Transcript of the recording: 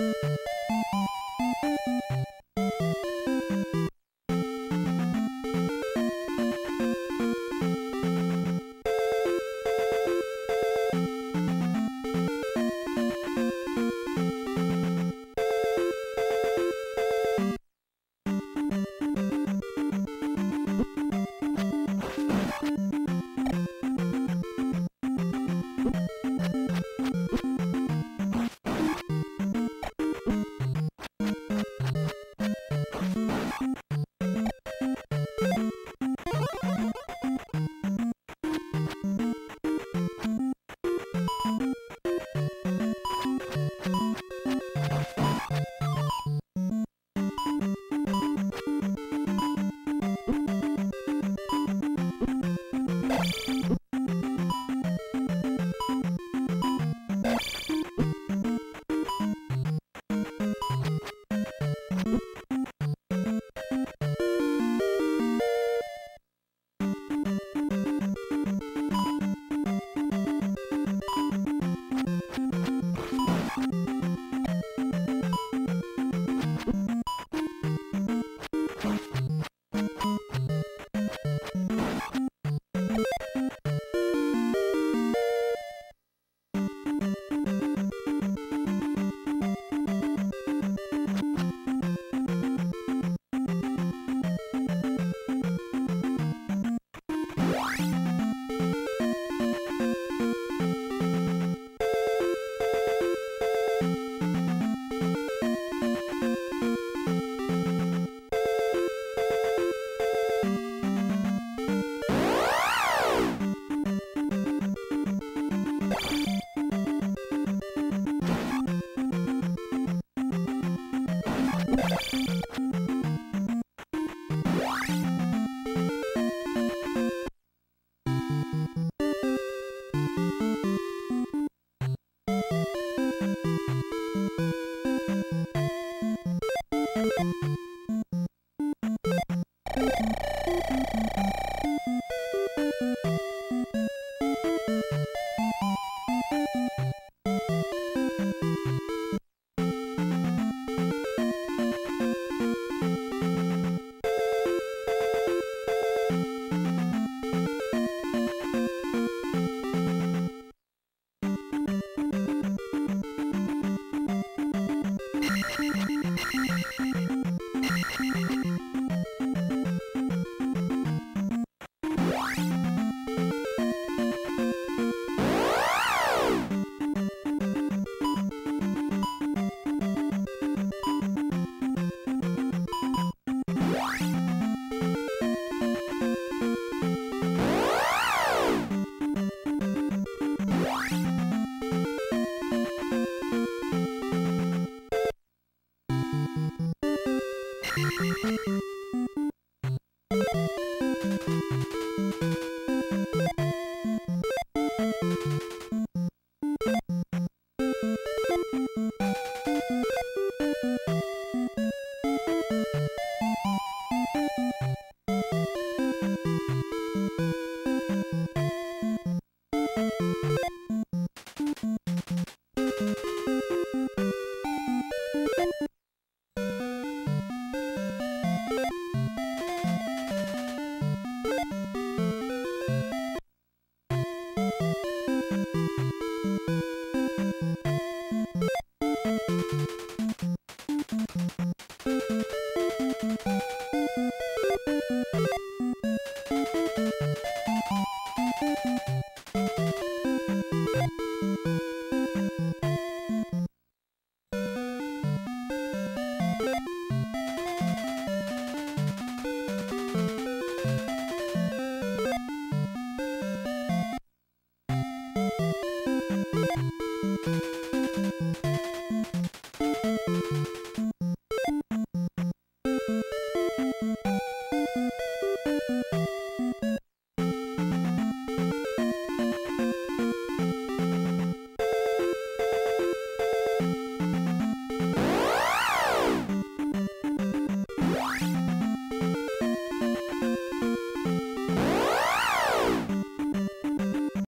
Música フフフフ。You